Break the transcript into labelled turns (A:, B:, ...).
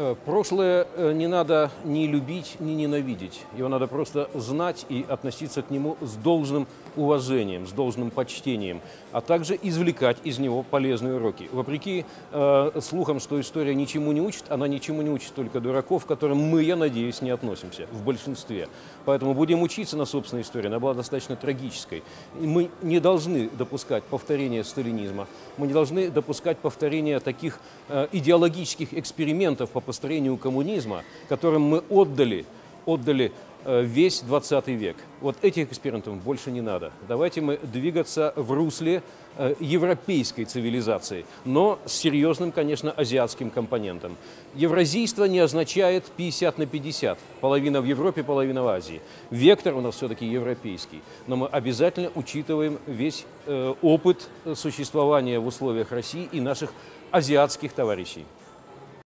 A: Э, Прошлое э, не надо ни любить, ни ненавидеть. Его надо просто знать и относиться к нему с должным уважением, с должным почтением, а также извлекать из него полезные уроки. Вопреки э, слухам, что история ничему не учит, она ничему не учит только дураков, к которым мы, я надеюсь, не относимся в большинстве. Поэтому будем учиться на собственной истории. Она была достаточно трагической. И мы не должны допускать повторения сталинизма. Мы не должны допускать повторения таких э, идеологических экспериментов по построению коммунизма, которым мы отдали, отдали э, весь 20 век. Вот этих экспериментов больше не надо. Давайте мы двигаться в русле э, европейской цивилизации, но с серьезным, конечно, азиатским компонентом. Евразийство не означает 50 на 50. Половина в Европе, половина в Азии. Вектор у нас все-таки европейский. Но мы обязательно учитываем весь э, опыт существования в условиях России и наших азиатских товарищей.